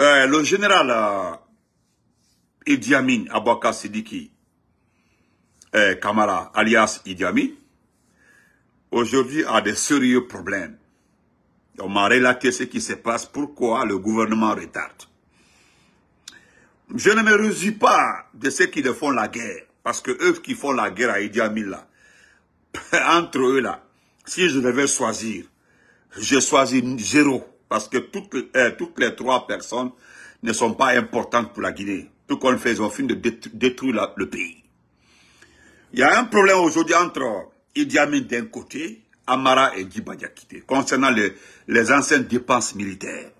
Euh, le général euh, Idi Amin Abouaka Sidiki euh, Kamara, alias Idi Amin, aujourd'hui a des sérieux problèmes. On m'a relaté ce qui se passe, pourquoi le gouvernement retarde. Je ne me réjouis pas de ceux qui font la guerre, parce que eux qui font la guerre à Idi Amin là, entre eux là, si je devais choisir, je choisis zéro, parce que toutes, euh, toutes les trois personnes ne sont pas importantes pour la Guinée. Tout qu'on fait, ils ont fini de détruire le pays. Il y a un problème aujourd'hui entre Idi Amin d'un côté, Amara et Djiba concernant les, anciennes dépenses militaires.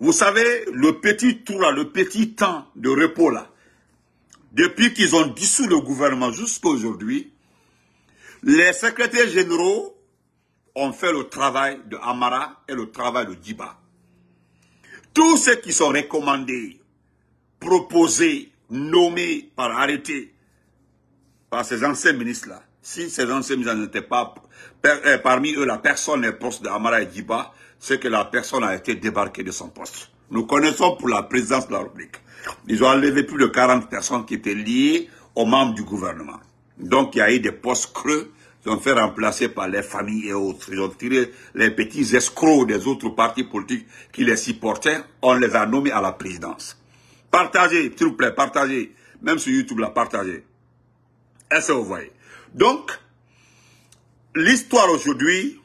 Vous savez, le petit trou là, le petit temps de repos là, depuis qu'ils ont dissous le gouvernement jusqu'à aujourd'hui, les secrétaires généraux ont fait le travail de Amara et le travail de Djiba. Tous ceux qui sont recommandés, proposés, nommés par arrêté par ces anciens ministres-là, si ces anciens ministres n'étaient pas, euh, parmi eux, la personne est poste de Amara et Djiba, c'est que la personne a été débarquée de son poste. Nous connaissons pour la présidence de la République. Ils ont enlevé plus de 40 personnes qui étaient liées aux membres du gouvernement. Donc il y a eu des postes creux ils ont fait remplacer par les familles et autres. Ils ont tiré les petits escrocs des autres partis politiques qui les supportaient. On les a nommés à la présidence. Partagez, s'il vous plaît, partagez. Même sur YouTube, là, partagez. Est-ce que vous voyez? Donc, l'histoire aujourd'hui,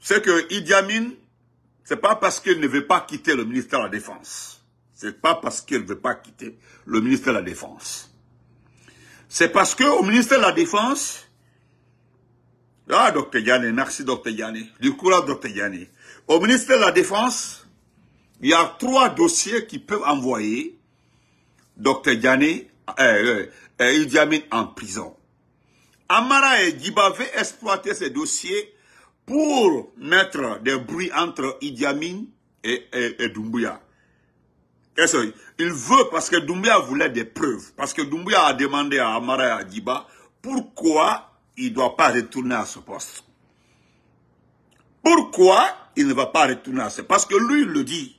c'est que Idi Amin, c'est pas parce qu'il ne veut pas quitter le ministère de la Défense. C'est pas parce qu'il ne veut pas quitter le ministère de la Défense. C'est parce que au ministère de la Défense, ah, Dr Yanné, merci Dr Yanné. Du courage, Dr Yanné. Au ministère de la Défense, il y a trois dossiers qui peuvent envoyer Dr Yanné, euh, euh, en prison. Amara et Djiba veulent exploiter ces dossiers pour mettre des bruits entre Idi Amin et, et, Doumbouya. Il veut, parce que Doumbouya voulait des preuves, parce que Doumbouya a demandé à Amara et à Djiba pourquoi il ne doit pas retourner à ce poste. Pourquoi il ne va pas retourner à ce poste? Parce que lui, il le dit.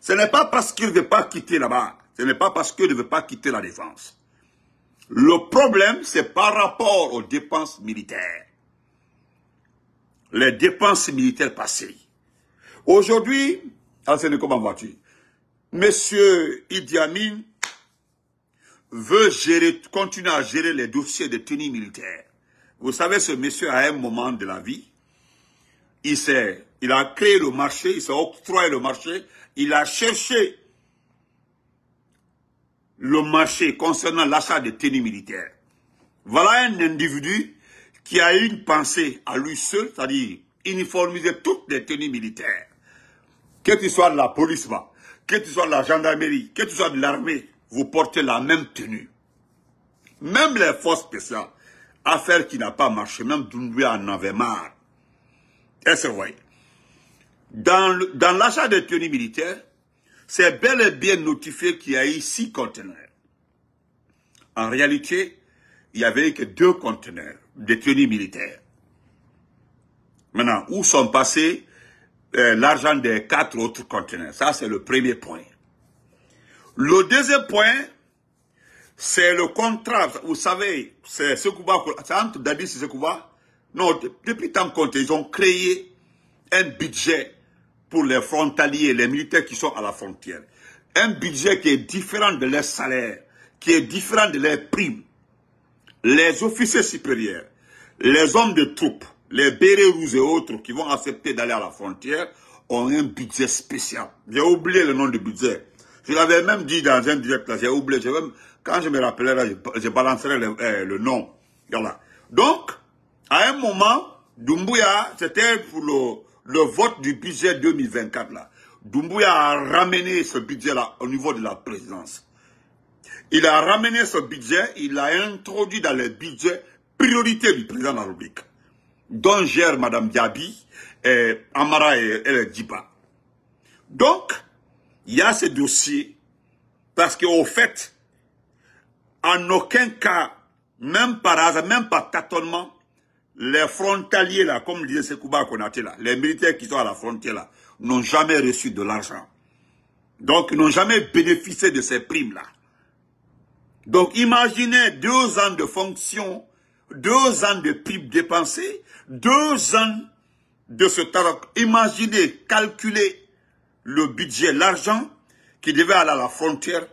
Ce n'est pas parce qu'il ne veut pas quitter là-bas. Ce n'est pas parce qu'il ne veut pas quitter la défense. Le problème, c'est par rapport aux dépenses militaires. Les dépenses militaires passées. Aujourd'hui, comment vas-tu? Monsieur Idi Amin veut gérer, continuer à gérer les dossiers de tenue militaire. Vous savez, ce monsieur, à un moment de la vie, il, il a créé le marché, il s'est octroyé le marché, il a cherché le marché concernant l'achat de tenues militaires. Voilà un individu qui a une pensée à lui seul, c'est-à-dire uniformiser toutes les tenues militaires. Que tu sois de la police, que tu sois de la gendarmerie, que tu sois de l'armée, vous portez la même tenue. Même les forces spéciales, Affaire qui n'a pas marché, même Doumbouya en avait marre. Que vous voyez Dans, l'achat de tenues militaires, c'est bel et bien notifié qu'il y a eu six conteneurs. En réalité, il n'y avait que deux conteneurs de tenues militaires. Maintenant, où sont passés euh, l'argent des quatre autres conteneurs? Ça, c'est le premier point. Le deuxième point, c'est le contrat. Vous savez, c'est Sekouba, c'est entre Dadis et Sekouba. Non, depuis tant qu'on ils ont créé un budget pour les frontaliers, les militaires qui sont à la frontière. Un budget qui est différent de leurs salaires, qui est différent de leurs primes. Les officiers supérieurs, les hommes de troupes, les bérets et autres qui vont accepter d'aller à la frontière ont un budget spécial. J'ai oublié le nom du budget. Je l'avais même dit dans un direct là, j'ai oublié. Même, quand je me rappellerai, je, balancerai le, le nom. Voilà. Donc, à un moment, Doumbouya, c'était pour le, vote du budget 2024 là. Doumbouya a ramené ce budget-là au niveau de la présidence. Il a ramené ce budget, il l'a introduit dans le budget priorité du président de la République, dont gère Mme Diaby, Amara et, et. Donc, il y a ce dossier parce qu'au fait, en aucun cas, même par hasard, même par tâtonnement, les frontaliers là, comme disait Sekouba Konaté là, les militaires qui sont à la frontière là, n'ont jamais reçu de l'argent. Donc, ils n'ont jamais bénéficié de ces primes-là. Donc, imaginez deux ans de fonction, deux ans de primes dépensées, deux ans de ce tarot. Imaginez, calculez le budget, l'argent qui devait aller à la frontière,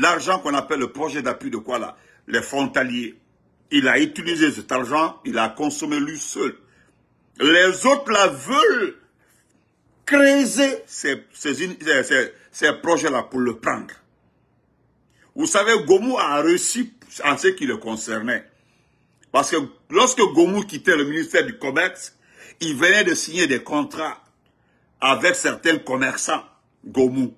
l'argent qu'on appelle le projet d'appui de quoi là? Les frontaliers. Il a utilisé cet argent, il a consommé lui seul. Les autres là veulent créer ces, ces projets-là pour le prendre. Vous savez, Gomu a réussi en ce qui le concernait. Parce que lorsque Gomu quittait le ministère du Commerce, il venait de signer des contrats avec certains commerçants, Gomu.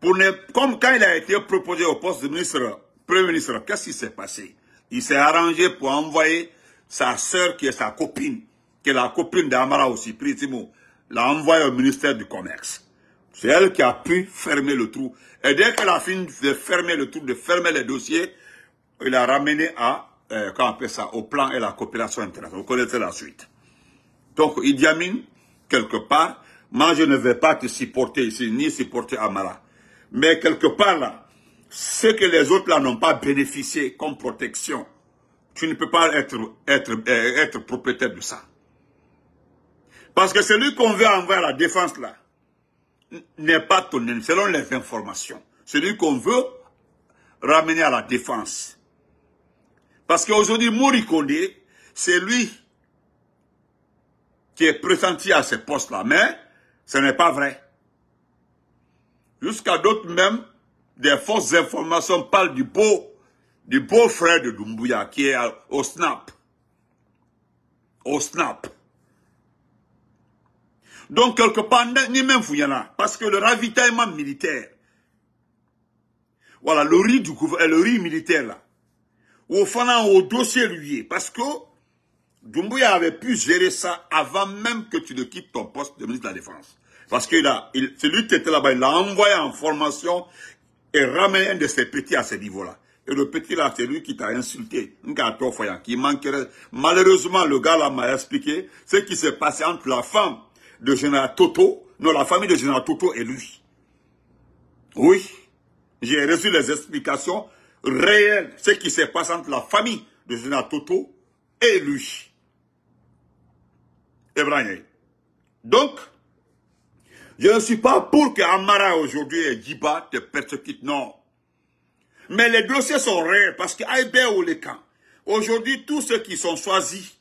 Comme quand il a été proposé au poste de ministre, Premier ministre, qu'est-ce qui s'est passé? Il s'est arrangé pour envoyer sa sœur qui est sa copine, qui est la copine d'Amara aussi, Pritimo, l'a envoyé au ministère du Commerce. C'est elle qui a pu fermer le trou. Et dès qu'elle a fini de fermer le trou, de fermer les dossiers, il a ramené à, euh, on appelle ça, au plan et la coopération internationale. Vous connaissez la suite. Donc, Idi Amin, quelque part, moi je ne vais pas te supporter ici, ni supporter Amara. Mais quelque part là, ce que les autres là n'ont pas bénéficié comme protection, tu ne peux pas être, être, euh, être propriétaire de ça. Parce que celui qu'on veut envoyer à la défense là, n'est pas ton ennemi, selon les informations. Celui qu'on veut ramener à la défense. Parce qu'aujourd'hui, Mourikonde, c'est lui qui est pressenti à ce poste-là. Mais ce n'est pas vrai. Jusqu'à d'autres même, des fausses informations parlent du beau, du beau frère de Doumbouya qui est au SNAP. Au SNAP. Donc, quelque part, ni même Fouyana, parce que le ravitaillement militaire, voilà, le riz du le riz militaire là, au fond, au dossier lui, parce que Doumbouya avait pu gérer ça avant même que tu ne quittes ton poste de ministre de la Défense. Parce que là, celui qui était là-bas, il l'a envoyé en formation et ramené un de ses petits à ce niveau-là. Et le petit là, c'est lui qui t'a insulté, qui manquerait. Malheureusement, le gars là m'a expliqué ce qui s'est passé entre la femme de général Toto, non, la famille de général Toto et lui. Oui, j'ai reçu les explications réelles, ce qui s'est passé entre la famille de général Toto et lui. Ebrahim. Donc, je ne suis pas pour que Amara aujourd'hui et Djiba te persécutent, non. Mais les dossiers sont réels parce qu'Aïbé ou les camps, aujourd'hui, tous ceux qui sont choisis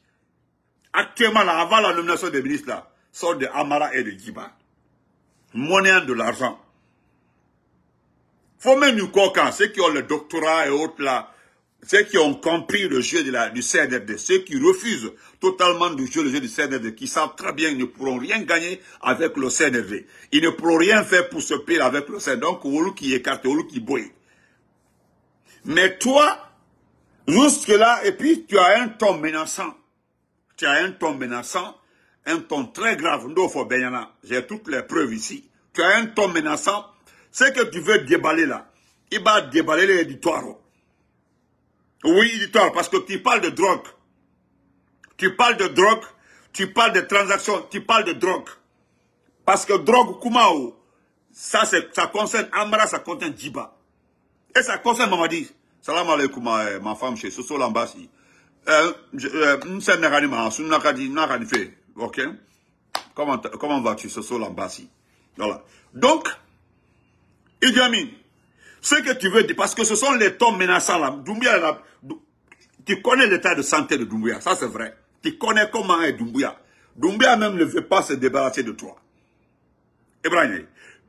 actuellement là, avant la nomination des ministres là, sont de Amara et de Djiba. Monnaie de l'argent. Faut même nous quand ceux qui ont le doctorat et autres là, ceux qui ont compris le jeu de la, du CNRD, ceux qui refusent totalement de jouer le jeu du CNRD, qui savent très bien qu'ils ne pourront rien gagner avec le CNRD. Ils ne pourront rien faire pour ce pays avec le CNRD. Donc, Oulu qui écarte, Oulu qui bouille. Mais toi, jusque là, et puis tu as un ton menaçant. Tu as un ton menaçant un ton très grave. J'ai toutes les preuves ici. Tu as un ton menaçant. Ce que tu veux déballer là, il va déballer l'éditoire. Oui, éditoire, parce que tu parles de drogue. Tu parles de drogue, tu parles de transactions, tu parles de drogue. Parce que drogue, Kumao, ça, ça concerne Amra, ça concerne Djiba. Et ça concerne Mamadi. Salam alaikum, euh, ma femme chez Soso Lambasi. Euh, euh, Ok Comment, comment vas-tu, sol en Voilà. Donc, Idi Amin, ce que tu veux dire, parce que ce sont les tons menaçants là. Tu connais l'état de santé de Doumbouya, ça c'est vrai. Tu connais comment est Doumbouya. Doumbouya même ne veut pas se débarrasser de toi.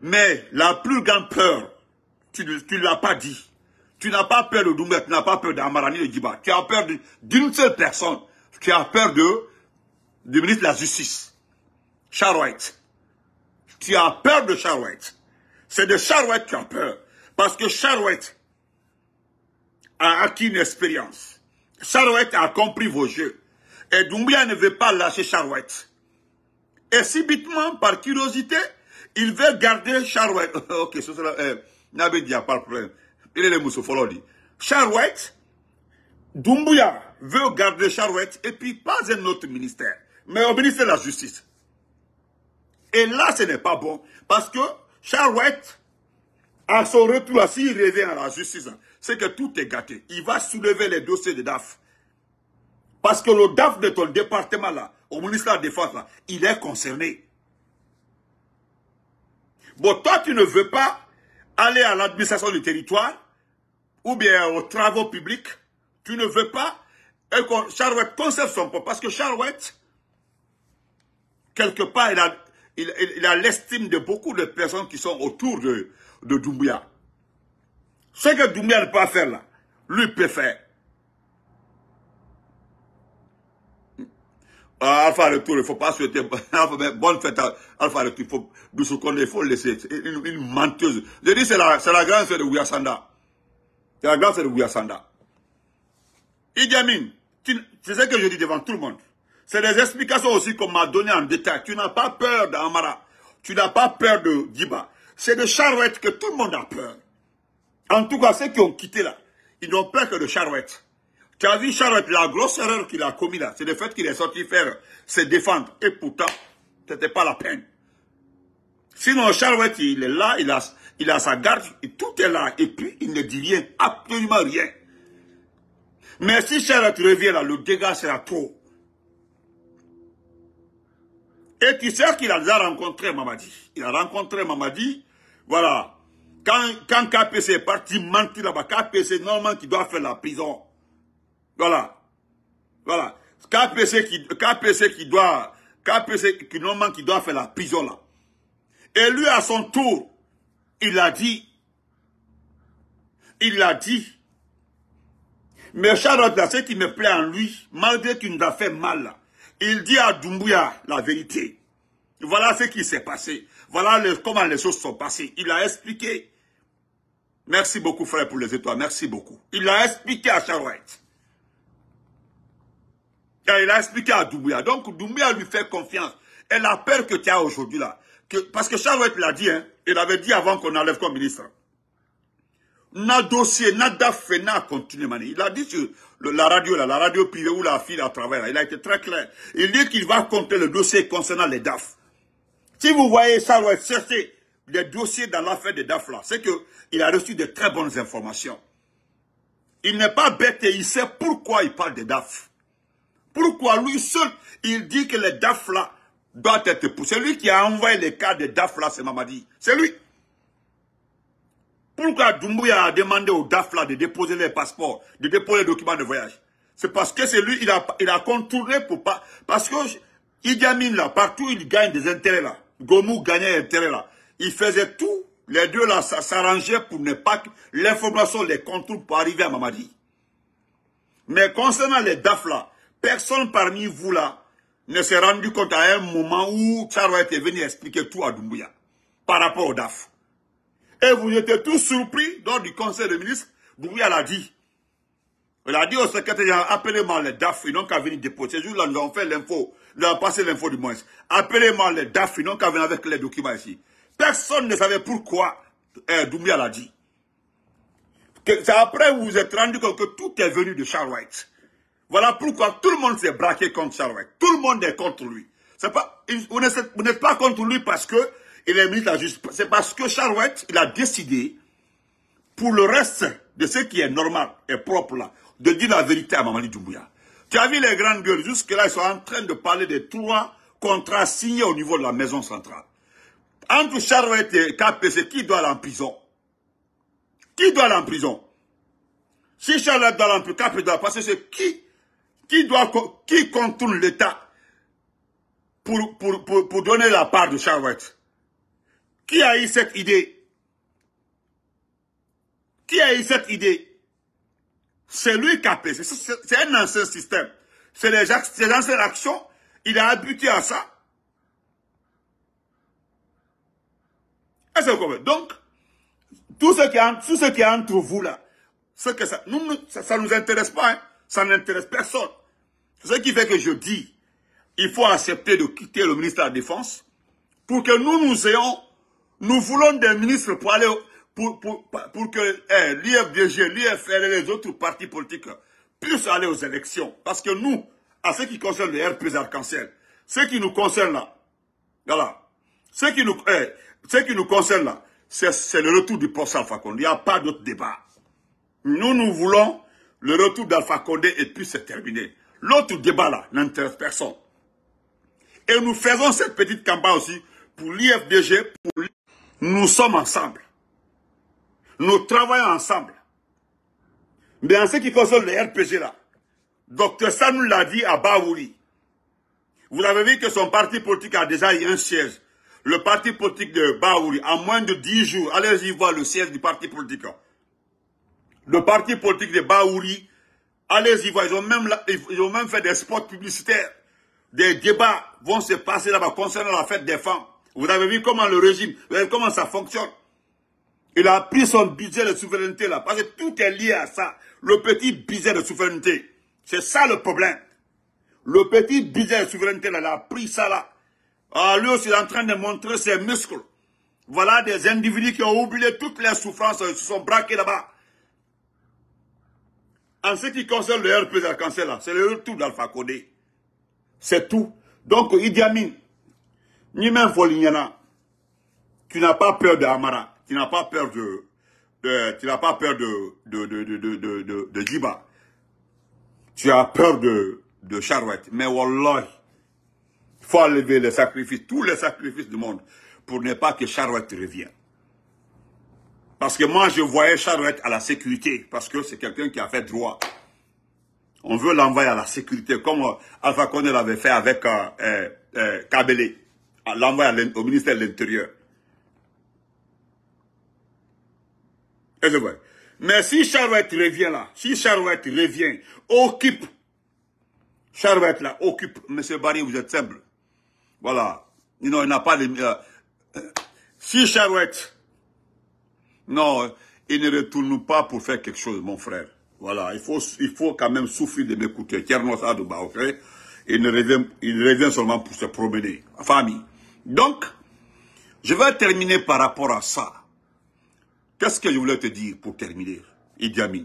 Mais la plus grande peur, tu ne l'as pas dit. Tu n'as pas peur de Doumbouya, tu n'as pas peur d'Amarani de Djiba. Tu as peur d'une seule personne. Tu as peur de du ministre de la Justice, Charlotte. Tu as peur de Charlotte. C'est de Charlotte que tu as peur. Parce que Charlotte a acquis une expérience. Charlotte a compris vos jeux. Et Doumbia ne veut pas lâcher Charlotte. Et subitement, par curiosité, il veut garder Charlotte. ok, c'est cela. Euh, Nabedia, pas de problème. Il est le Moussofolodi. Charlotte, Doumbouya veut garder Charlotte et puis pas un autre ministère mais au ministère de la Justice. Et là, ce n'est pas bon. Parce que Charouette, à son retour, s'il revient à la justice, c'est que tout est gâté. Il va soulever les dossiers de DAF. Parce que le DAF de ton département, là, au ministère de la Défense, là, il est concerné. Bon, toi, tu ne veux pas aller à l'administration du territoire ou bien aux travaux publics. Tu ne veux pas. Et Charouette conserve son poste. Parce que Charouette, quelque part, il a il, a l'estime de beaucoup de personnes qui sont autour de, de Doumbouya. Ce que Doumbouya ne peut pas faire là, lui peut faire. Ah, Alpha Retour, il ne faut pas souhaiter bonne fête à Alpha Retour. Il faut, il faut laisser. Une, une menteuse. Je dis, c'est la, la grande sœur de Ouyasanda. C'est la grande sœur de Ouyasanda. Idi Amin, c'est ce que je dis devant tout le monde. C'est des explications aussi qu'on m'a donné en détail. Tu n'as pas peur d'Amara. Tu n'as pas peur de Diba. C'est de Charouette que tout le monde a peur. En tout cas, ceux qui ont quitté là, ils n'ont peur que de Charouette. Tu as vu Charouette, la grosse erreur qu'il a commis là, c'est le fait qu'il est sorti faire se défendre. Et pourtant, ce n'était pas la peine. Sinon, Charouette, il est là, il a, il a sa garde, tout est là. Et puis, il ne dit rien, absolument rien. Mais si Charouette revient là, le dégât sera trop. Et tu sais qu'il a déjà rencontré Mamadi. Il a rencontré Mamadi. Voilà. Quand, quand KPC est parti mentir là-bas, KPC, normalement, qui doit faire la prison. Voilà. Voilà. KPC qui, KPC qui doit, KPC qui, normalement, qui doit faire la prison là. Et lui, à son tour, il a dit, il a dit, mais Charlotte, là, ce qui me plaît en lui, malgré qu'il nous a fait mal il dit à Doumbouya la vérité. Voilà ce qui s'est passé. Voilà comment les choses sont passées. Il a expliqué. Merci beaucoup, frère, pour les étoiles. Merci beaucoup. Il a expliqué à Charouette. il a expliqué à Doumbouya. Donc, Doumbouya lui fait confiance. Et la peur que tu as aujourd'hui là, parce que Charouette l'a dit, hein, il avait dit avant qu'on enlève comme ministre. N'a dossier, n'a continué, Il a dit sur la radio, la radio privée où la fille a travaillé, il a été très clair. Il dit qu'il va compter le dossier concernant les DAF. Si vous voyez ça, chercher les dossiers dans l'affaire des DAF là, c'est qu'il a reçu de très bonnes informations. Il n'est pas bête et il sait pourquoi il parle des DAF. Pourquoi lui seul, il dit que les DAF là doivent être poussés. C'est lui qui a envoyé les cas des DAF là, c'est Mamadi. C'est lui. Pourquoi Doumbouya a demandé aux DAF de déposer les passeports, de déposer les documents de voyage? C'est parce que c'est lui, il a, il a contourné pour pas... Parce que Idi Amin là, partout il gagne des intérêts là. Gomou gagnait des intérêts là. Il faisait tout, les deux là, ça s'arrangeait pour ne pas que l'information les contourne pour arriver à Mamadi. Mais concernant les DAF là, personne parmi vous là ne s'est rendu compte à un moment où Charo était venu expliquer tout à Doumbouya par rapport aux DAF. Et vous étiez tous surpris lors du conseil de ministres. Doumbouya l'a dit. Il a dit au secrétaire, appelez-moi les DAF, ils n'ont qu'à venir déposer. Ce jour-là, nous avons fait l'info, avons passé l'info du moins. Appelez-moi les DAF, n'ont qu'à avec les documents ici. Personne ne savait pourquoi eh, Doumbia l'a dit. C'est après vous vous êtes rendu compte que tout est venu de Charles. Voilà pourquoi tout le monde s'est braqué contre Charles. Tout le monde est contre lui. Pas, vous n'êtes pas contre lui parce que il est ministre de la justice. C'est parce que Charles il a décidé, pour le reste de ce qui est normal et propre là, de dire la vérité à Mamadi Doumbouya. Tu as vu les grandes gueules, jusque-là, ils sont en train de parler des trois contrats signés au niveau de la maison centrale. Entre Charles White et KPC, qui doit aller en prison? Qui doit aller en prison? Si Charles doit aller en prison, KPC doit passer, c'est qui qui doit, qui contourne l'État pour, pour, pour, donner la part de Charles White qui a eu cette idée? Qui a eu cette idée? C'est lui qui a fait. C'est un ancien système. C'est les, actions. Il a habitué à ça. Est-ce que Donc, tout ce qui est, tout ce qui entre vous là, ce que ça, nous, nous intéresse pas, hein. ça n'intéresse personne. Ce qui fait que je dis, il faut accepter de quitter le ministère de la Défense pour que nous nous ayons nous voulons des ministres pour aller pour, pour, pour que eh, l'IFDG, l'IFR et les autres partis politiques puissent aller aux élections. Parce que nous, à ce qui concerne le RP Arc-en-Ciel, ce qui nous concerne là, voilà, Ce qui nous, eh, ce qui nous concerne là, c'est le retour du professeur Alpha Condé. Il n'y a pas d'autre débat. Nous, nous voulons le retour d'Alpha Condé et puis c'est terminé. L'autre débat là n'intéresse personne. Et nous faisons cette petite campagne aussi pour l'IFDG, pour nous sommes ensemble. Nous travaillons ensemble. Mais en ce qui concerne le RPG là, Docteur Sanou l'a dit à Baouri. Vous avez vu que son parti politique a déjà eu un siège. Le parti politique de Baouri, en moins de 10 jours, allez-y voir le siège du parti politique. Le parti politique de Baouri, allez-y voir, ils ont, même, ils ont même fait des spots publicitaires. Des débats vont se passer là-bas concernant la fête des femmes. Vous avez vu comment le régime, vous avez comment ça fonctionne. Il a pris son budget de souveraineté là, parce que tout est lié à ça. Le petit budget de souveraineté. C'est ça le problème. Le petit budget de souveraineté là, il a pris ça là. Ah, lui aussi, il est en train de montrer ses muscles. Voilà des individus qui ont oublié toutes les souffrances, ils se sont braqués là-bas. En ce qui concerne le RP cancer là, c'est le retour d'Alpha Codé. C'est tout. Donc, Idi Amin, ni même Folignana, tu n'as pas peur de Amara, tu n'as pas peur de, tu n'as pas peur de, de, de, de, de, de, de Djiba. Tu as peur de, de Charouette. Mais Wallah, il faut enlever les sacrifices, tous les sacrifices du monde, pour ne pas que Charouette revienne. Parce que moi, je voyais Charouette à la sécurité, parce que c'est quelqu'un qui a fait droit. On veut l'envoyer à la sécurité, comme Alpha Condé l'avait fait avec euh, euh, euh Kabele, l'envoyer au ministère de l'Intérieur. Et je vois. Mais si Charouette revient là, si Charouette revient, occupe, Charouette là, occupe, Monsieur Barry, vous êtes simple. Voilà. Non, il n'a pas de... Euh, si Charouette, non, il ne retourne pas pour faire quelque chose, mon frère. Voilà, il faut, il faut quand même souffrir de m'écouter. ok? Il ne revient, il revient seulement pour se promener, famille. Donc, je vais terminer par rapport à ça. Qu'est-ce que je voulais te dire pour terminer, Idi Amin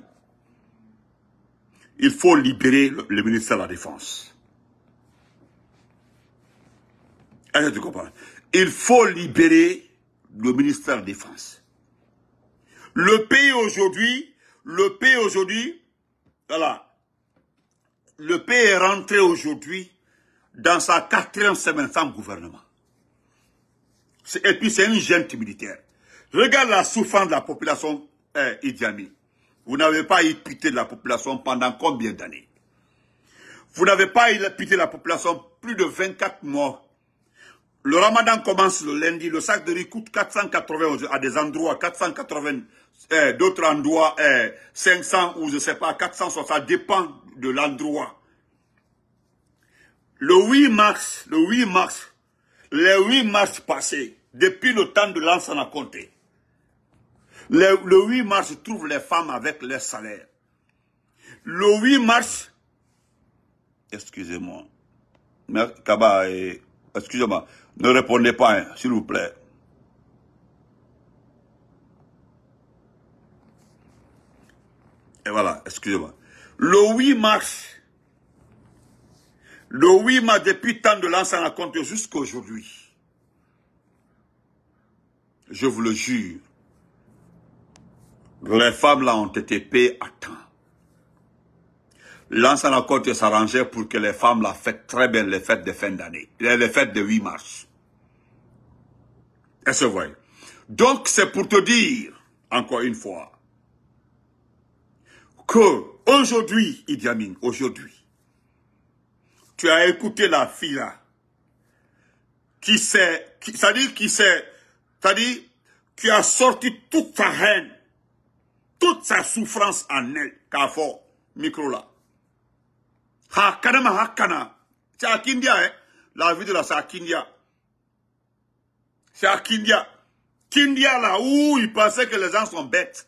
Il faut libérer le, ministère de la Défense. Est-ce tu comprends? Il faut libérer le ministère de la Défense. Le pays aujourd'hui, le pays aujourd'hui, voilà, le pays est rentré aujourd'hui dans sa quatrième semaine sans gouvernement. Et puis c'est une junte militaire. Regarde la souffrance de la population eh, Idi Vous n'avez pas pitié de la population pendant combien d'années? Vous n'avez pas pitié de la population plus de 24 mois. Le ramadan commence le lundi, le sac de riz coûte 480 à des endroits, 480, eh, d'autres endroits, 500 eh, ou je ne sais pas, 400, ça dépend de l'endroit. Le 8 mars, le 8 mars, les 8 mars passés, depuis le temps de l'ancien à compter, le, 8 mars, trouve les femmes avec leur salaire. Le 8 mars, excusez-moi, Kaba, eh, excusez-moi, ne répondez pas, hein, s'il vous plaît. Et voilà, excusez-moi. Le 8 mars, le 8 mars, depuis tant de l'ancien à compter jusqu'à aujourd'hui, je vous le jure, les femmes là ont été payées à temps. L'ancien accord s'arrangeait pour que les femmes là fêtent très bien les fêtes de fin d'année, les fêtes de 8 mars. Est-ce que Donc c'est pour te dire, encore une fois, que aujourd'hui, Idi Amin, aujourd'hui, tu as écouté la fille là, qui s'est, c'est-à-dire qui s'est, c'est-à-dire qui a sorti toute sa haine toute sa souffrance en elle. K'a micro là. Ha kanama ha c'est à Kindia hein. La vie de la c'est à Kindia c'est à Kindia Kindia là où ils pensaient que les gens sont bêtes.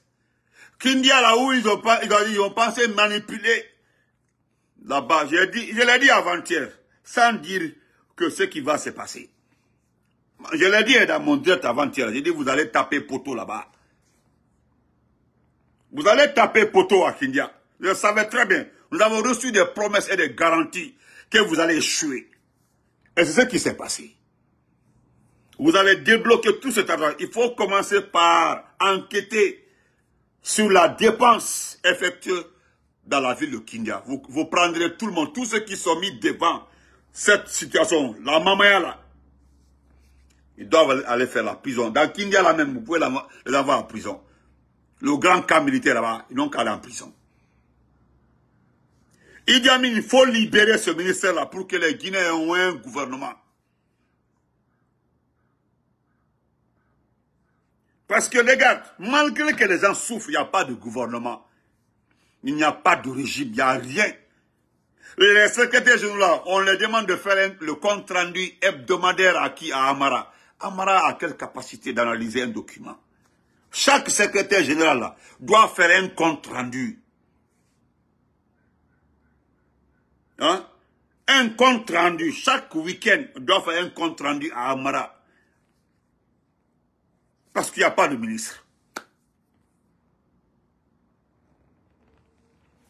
Kindia là où ils ont pas ils ont, pensé manipuler. Là-bas je l'ai dit avant-hier sans dire que ce qui va se passer. Je l'ai dit dans mon direct avant-hier j'ai dit vous allez taper poteau là-bas vous allez taper poteau à Kindia. Je savais très bien. Nous avons reçu des promesses et des garanties que vous allez échouer. Et c'est ce qui s'est passé. Vous allez débloquer tout cet argent. Il faut commencer par enquêter sur la dépense effectuée dans la ville de Kindia. Vous, vous prendrez tout le monde, tous ceux qui sont mis devant cette situation, la mamaya là, ils doivent aller faire la prison. Dans Kindia là même, vous pouvez les avoir en prison. Le grand camp militaire là-bas, ils n'ont qu'à aller en prison. Idi Amin, il faut libérer ce ministère-là pour que les Guinéens aient un gouvernement. Parce que les gars, malgré que les gens souffrent, il n'y a pas de gouvernement. Il n'y a pas de régime, il n'y a rien. Les secrétaires généraux, on leur demande de faire le compte rendu hebdomadaire à qui? À Amara. Amara a quelle capacité d'analyser un document? Chaque secrétaire général doit faire un compte rendu. Hein? Un compte rendu. Chaque week-end, doit faire un compte rendu à Amara. Parce qu'il n'y a pas de ministre.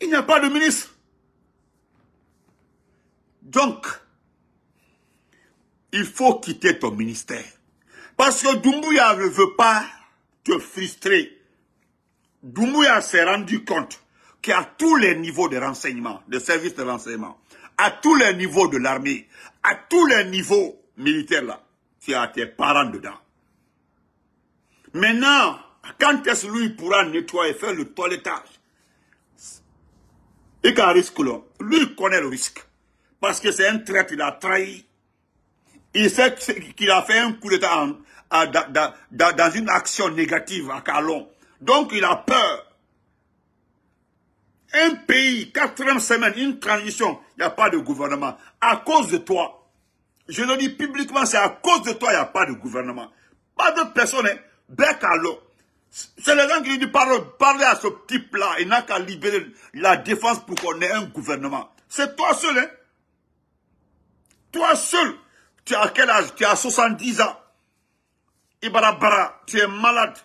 Il n'y a pas de ministre. Donc, il faut quitter ton ministère. Parce que Doumbouya ne veut pas te frustrer. Doumbouya s'est rendu compte qu'à tous les niveaux de renseignement, de services de renseignement, à tous les niveaux de l'armée, à tous les niveaux militaires là, tu as tes parents dedans. Maintenant, quand est-ce lui pourra nettoyer, faire le toilettage? Et qu'un risque là, lui connaît le risque. Parce que c'est un traître, il a trahi. Il sait qu'il a fait un coup d'état dans une action négative à Calon. Donc il a peur. Un pays, quatrième semaine, une transition, il n'y a pas de gouvernement. À cause de toi. Je le dis publiquement, c'est à cause de toi, il n'y a pas de gouvernement. Pas de personne, hein. bec à l'eau. C'est les gens qui disent parler, à ce type-là. Il n'a qu'à libérer la défense pour qu'on ait un gouvernement. C'est toi seul, hein. Toi seul, tu as quel âge? Tu as 70 ans. Ibarabara, tu es malade.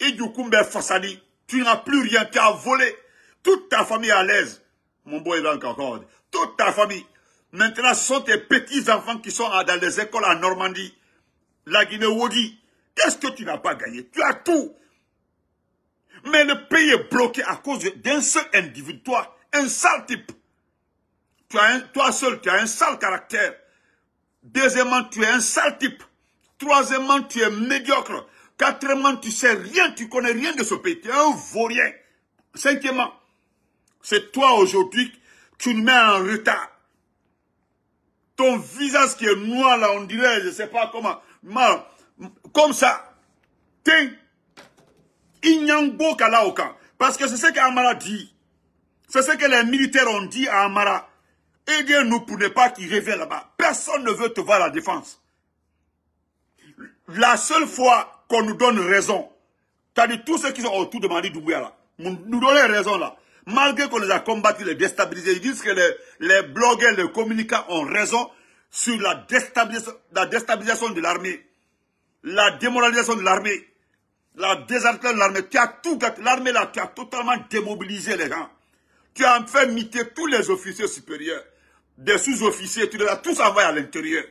Idoukoumbe Fassadi, tu n'as plus rien, tu as volé. Toute ta famille est à l'aise. Mon boy est encore. Toute ta famille. Maintenant, ce sont tes petits-enfants qui sont dans les écoles en Normandie. La Guinée-Wodi. Qu'est-ce que tu n'as pas gagné? Tu as tout. Mais le pays est bloqué à cause d'un seul individu. Toi, un sale type tu as toi seul, tu as un sale caractère. Deuxièmement, tu es un sale type. Troisièmement, tu es médiocre. Quatrièmement, tu sais rien, tu connais rien de ce pays. Tu es un vaurien. Cinquièmement, c'est toi aujourd'hui qui nous mets en retard. Ton visage qui est noir là, on dirait, je ne sais pas comment, comme ça. Tiens, Inyangbo Kalaoka. Parce que c'est ce qu'Amara dit. C'est ce que les militaires ont dit à Amara. Aidez-nous pour ne pas qu'il revienne là-bas. Personne ne veut te voir la défense. La seule fois qu'on nous donne raison, c'est-à-dire tous ceux qui sont autour de Mali Doumbouya là, nous donner raison là, malgré qu'on les a combattus, les déstabilisés, ils disent que les, blogueurs, les communicants ont raison sur la déstabilisation, de l'armée, la démoralisation de l'armée, la désarmement de l'armée. Tu as tout, l'armée là, tu as totalement démobilisé les gens. Tu as fait miter tous les officiers supérieurs des sous-officiers, tu les as tous envoyés à l'intérieur.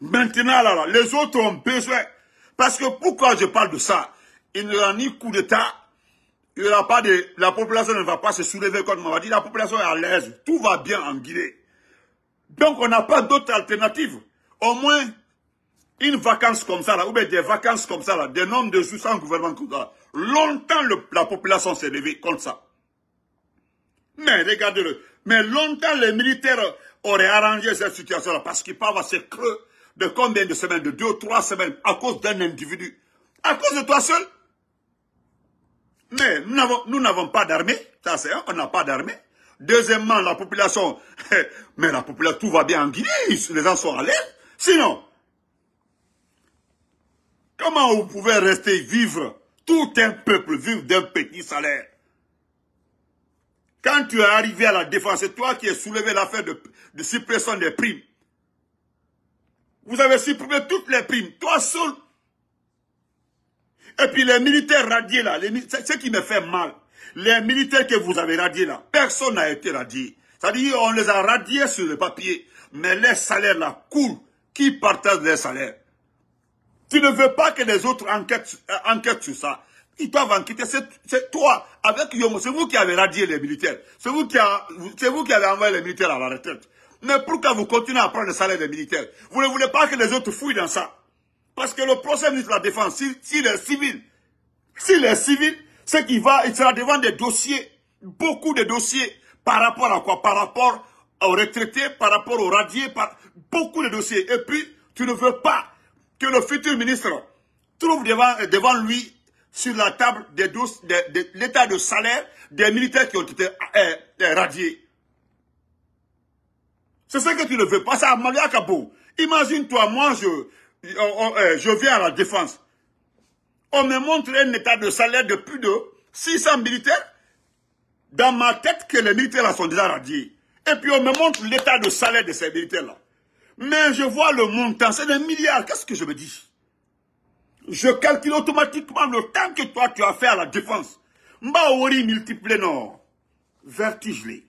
Maintenant, les autres ont besoin. Parce que pourquoi je parle de ça? Il n'y aura ni coup d'État, il n'y pas de... La population ne va pas se soulever comme on m'a dit. La population est à l'aise. Tout va bien en Guinée. Donc, on n'a pas d'autre alternative. Au moins, une vacance comme ça, ou bien des vacances comme ça, des nombres de sous sans gouvernement comme Longtemps, la population s'est levée contre ça. Mais regardez-le. Mais longtemps, les militaires auraient arrangé cette situation-là parce qu'ils peuvent se creux de combien de semaines De deux ou trois semaines à cause d'un individu? À cause de toi seul? Mais nous n'avons pas d'armée. Ça, c'est un, on n'a pas d'armée. Deuxièmement, la population, mais la population, tout va bien en Guinée, les gens sont à l'aise. Sinon, comment vous pouvez rester vivre tout un peuple vit d'un petit salaire? Quand tu es arrivé à la défense, c'est toi qui as soulevé l'affaire de, suppression des primes. Vous avez supprimé toutes les primes, toi seul. Et puis les militaires radiés là, c'est ce qui me fait mal. Les militaires que vous avez radiés là, personne n'a été radié. C'est-à-dire, on les a radiés sur le papier, mais les salaires là coulent. Qui partage les salaires Tu ne veux pas que les autres enquêtent, euh, sur ça. Ils doivent enquêter. C'est toi, avec Yomo, c'est vous qui avez radié les militaires. C'est vous qui avez envoyé les militaires à la retraite. Mais pourquoi vous continuez à prendre le salaire des militaires Vous ne voulez pas que les autres fouillent dans ça. Parce que le procès ministre de la Défense, s'il est civil, s'il est civil, c'est qu'il va, il sera devant des dossiers, beaucoup de dossiers, par rapport à quoi? Par rapport aux retraités, par rapport aux radiés, par beaucoup de dossiers. Et puis, tu ne veux pas que le futur ministre trouve devant, devant lui, sur la table, des de, l'état de salaire des militaires qui ont été euh, euh, radiés. C'est ce que tu ne veux pas. Ça, Malia Kabo. Imagine-toi, moi, je, euh, je viens à la défense. On me montre un état de salaire de plus de 600 militaires. Dans ma tête, que les militaires sont déjà radiés. Et puis on me montre l'état de salaire de ces militaires-là. Mais je vois le montant, c'est des milliards. Qu'est-ce que je me dis? Je calcule automatiquement le temps que toi tu as fait à la défense. Mbaori multiplié non. Vertigelé.